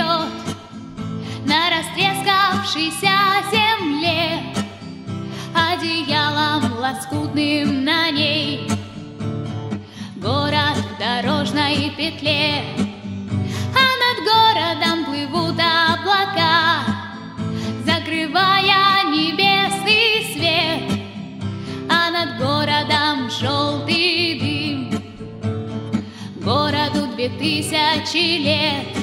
вперед На растрескавшейся земле Одеялом лоскутным на ней. Город в дорожной петле А над городом плывут облака Закрывая небесный свет. А над городом желтый дым. Городу две тысячи лет.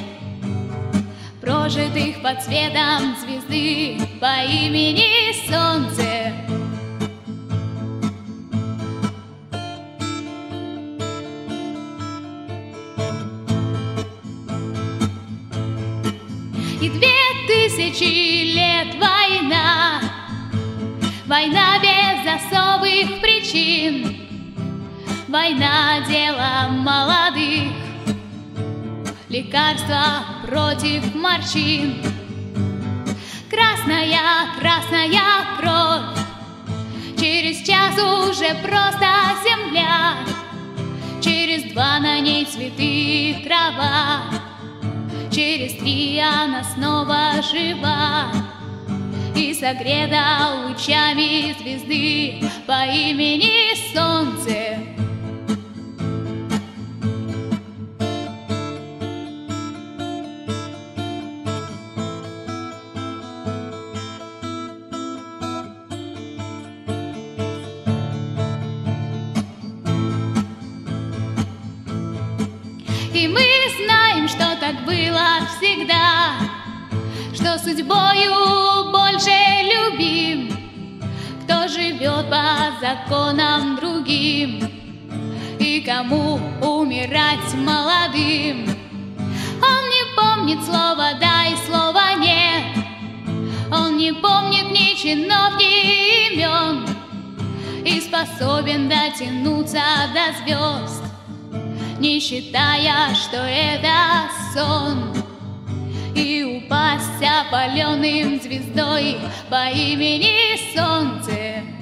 Прожитых под светом звезды По имени Солнце. И две тысячи лет война. Война без особых причин. Война — дело молодых. Лекарства против морщин Красная, красная кровь. Через час уже просто земля. Через два на ней цветы трава. Через три она снова жива. И согрета лучами звезды По имени Солнце И мы знаем, что так было всегда, Что судьбою больше любим, Кто живет по законам другим, И кому умирать молодым. Он не помнит слова «да» и слова «нет», Он не помнит ни чинов, ни имен, И способен дотянуться до звезд не считая, что это сон, И упасть опаленным звездой по имени Солнце.